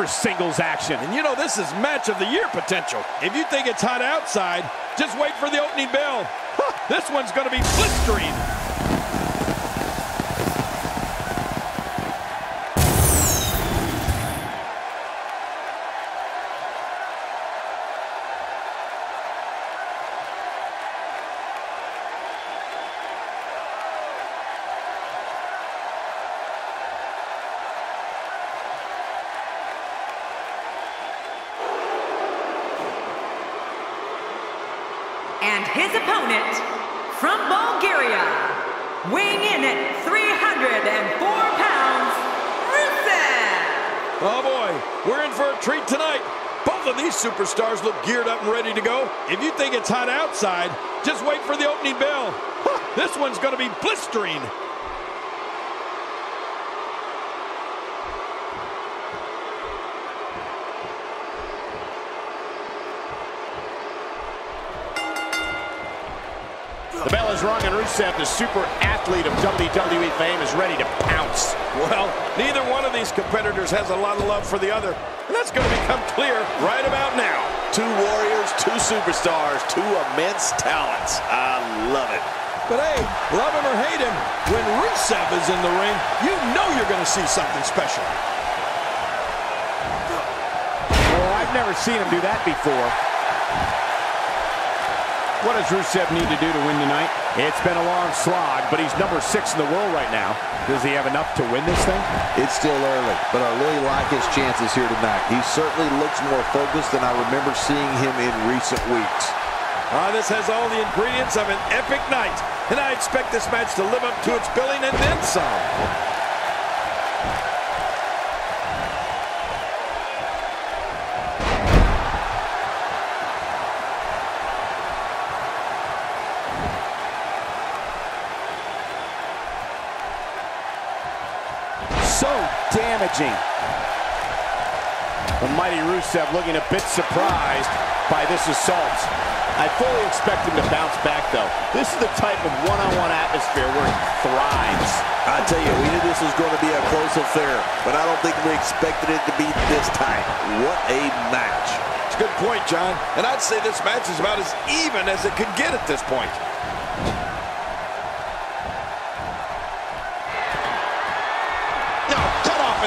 for singles action. And you know this is match of the year potential. If you think it's hot outside, just wait for the opening bell. Huh, this one's going to be blistering. And his opponent, from Bulgaria, weighing in at 304 pounds, Rusev. Oh boy, we're in for a treat tonight. Both of these superstars look geared up and ready to go. If you think it's hot outside, just wait for the opening bell. This one's going to be blistering. Is rung and Rusev, the super athlete of WWE fame, is ready to pounce. Well, neither one of these competitors has a lot of love for the other. And that's going to become clear right about now. Two warriors, two superstars, two immense talents. I love it. But hey, love him or hate him, when Rusev is in the ring, you know you're going to see something special. Oh, I've never seen him do that before. What does Rusev need to do to win tonight? It's been a long slog, but he's number six in the world right now. Does he have enough to win this thing? It's still early, but I really like his chances here tonight. He certainly looks more focused than I remember seeing him in recent weeks. Ah, this has all the ingredients of an epic night, and I expect this match to live up to its billing and then some. So damaging. The mighty Rusev looking a bit surprised by this assault. I fully expect him to bounce back, though. This is the type of one-on-one atmosphere where he thrives. I tell you, we knew this was going to be a close affair, but I don't think we expected it to be this tight. What a match. It's a good point, John. And I'd say this match is about as even as it could get at this point.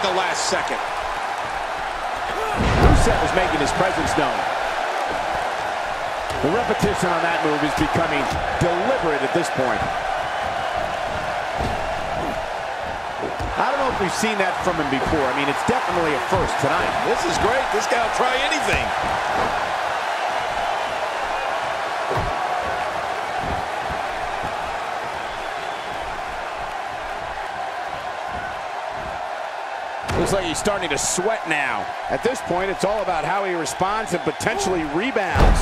At the last second. Rusev is making his presence known. The repetition on that move is becoming deliberate at this point. I don't know if we've seen that from him before. I mean, it's definitely a first tonight. This is great. This guy will try anything. Looks like he's starting to sweat now. At this point, it's all about how he responds and potentially rebounds.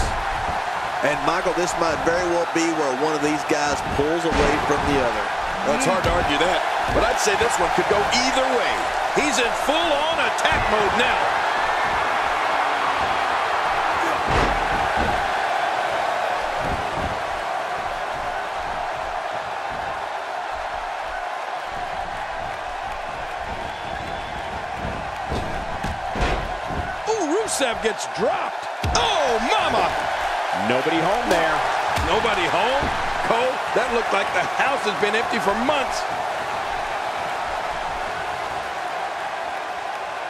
And Michael, this might very well be where one of these guys pulls away from the other. Well, it's hard to argue that, but I'd say this one could go either way. He's in full-on attack mode now. Gets dropped. Oh, mama! Nobody home there. Nobody home? Cole, that looked like the house has been empty for months.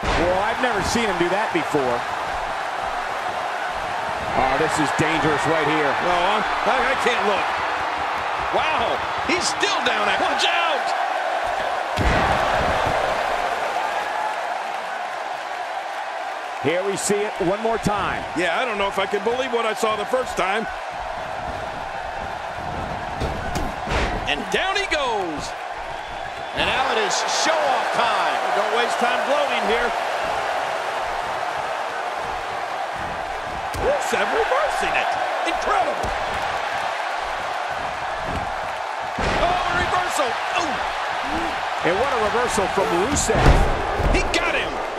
Well, I've never seen him do that before. Oh, this is dangerous right here. No, I'm, I, I can't look. Wow, he's still down at. Watch out! Here we see it one more time. Yeah, I don't know if I can believe what I saw the first time. And down he goes. And now it is show-off time. Don't waste time gloating here. Rusev reversing it. Incredible. Oh, reversal. Oh, And what a reversal from Rusev. he got him.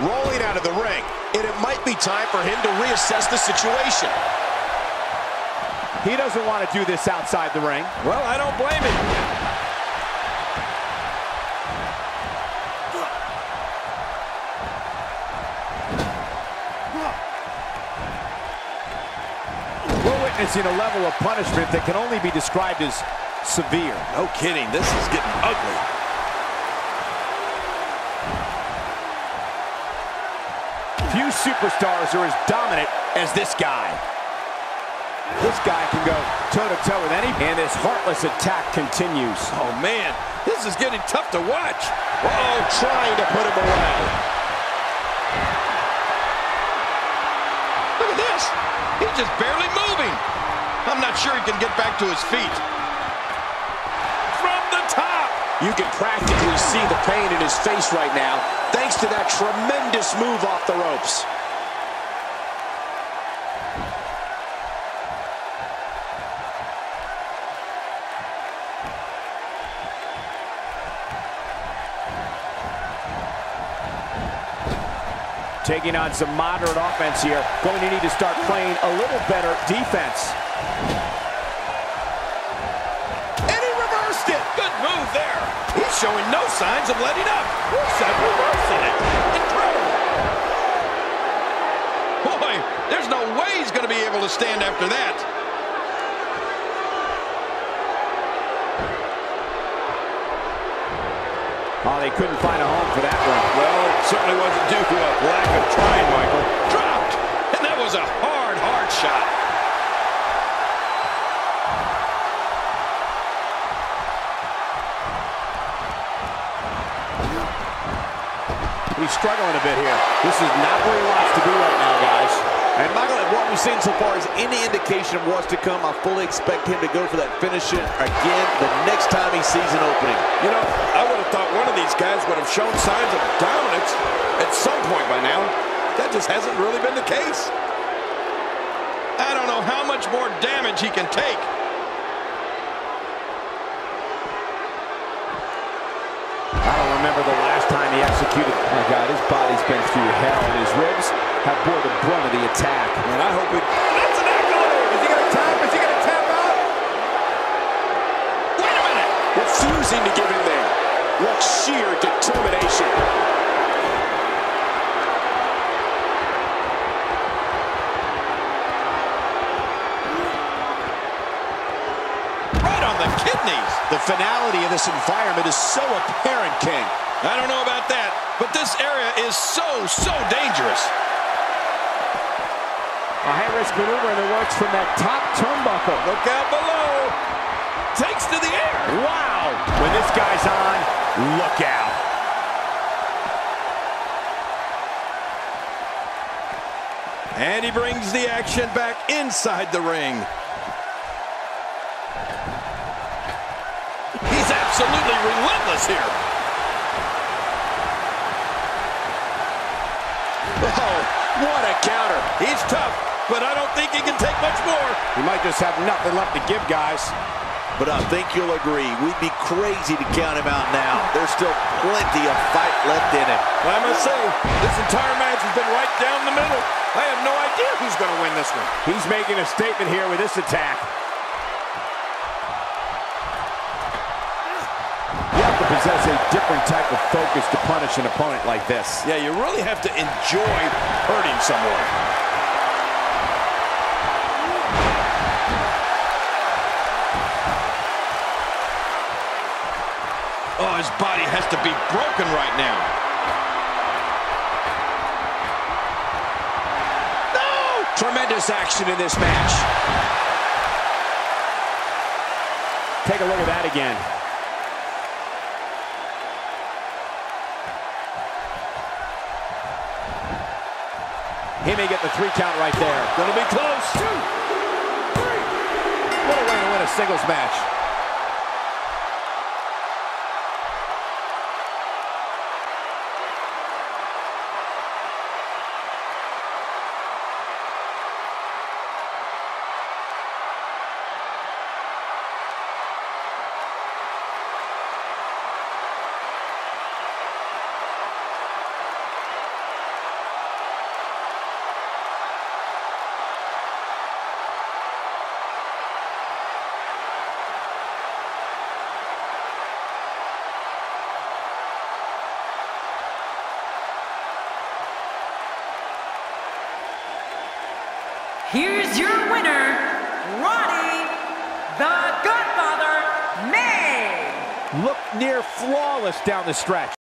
Rolling out of the ring, and it might be time for him to reassess the situation. He doesn't want to do this outside the ring. Well, I don't blame him. We're witnessing a level of punishment that can only be described as severe. No kidding. This is getting ugly. Few superstars are as dominant as this guy. This guy can go toe-to-toe -to -toe with any, and this heartless attack continues. Oh, man. This is getting tough to watch. Uh-oh, trying to put him away. Look at this. He's just barely moving. I'm not sure he can get back to his feet. You can practically see the pain in his face right now, thanks to that tremendous move off the ropes. Taking on some moderate offense here. Going to need to start playing a little better defense. Showing no signs of letting up. Rusev reversing it. Incredible. Boy, there's no way he's going to be able to stand after that. Oh, they couldn't find a home for that one. Well, it certainly wasn't due to a lack of trying, Michael. This is not where he wants to be right now, guys. And Michael, what we've seen so far is any indication of what's to come, I fully expect him to go for that finish again the next time he sees an opening. You know, I would have thought one of these guys would have shown signs of dominance at some point by now. That just hasn't really been the case. I don't know how much more damage he can take. I don't remember the last time he executed. Oh my God, his body's been through hell, and his ribs have bore the brunt of the attack. And I hope it... That's an accolade! Is he going to tap? Is he going to tap out? Wait a minute! Refusing to give in there. What sheer determination. Right on the kidneys! The finality of this environment is so apparent, King. I don't know about that, but this area is so, so dangerous. A high-risk maneuver in the works from that top turnbuckle. Look out below. Takes to the air. Wow! When this guy's on, look out. And he brings the action back inside the ring. Absolutely relentless here. Oh, what a counter. He's tough, but I don't think he can take much more. He might just have nothing left to give, guys. But I think you'll agree, we'd be crazy to count him out now. There's still plenty of fight left in him. I must say, this entire match has been right down the middle. I have no idea who's going to win this one. He's making a statement here with this attack. To possess a different type of focus to punish an opponent like this. Yeah, you really have to enjoy hurting someone. Oh, his body has to be broken right now. No! Tremendous action in this match. Take a look at that again. He may get the three count right there. Gonna be close. What a way to win a singles match. Here's your winner, Roddy the Godfather May. Look near flawless down the stretch.